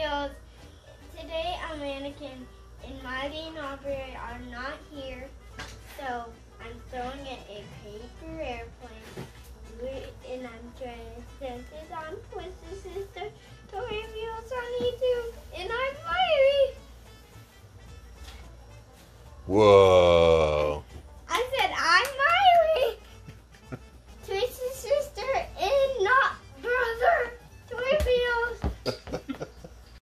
Today I'm and Miley and Aubrey are not here, so I'm throwing it a paper airplane and I'm trying to send on Twisted Sister to on YouTube and I'm Miley. Whoa. I said I'm Sister and not brother to.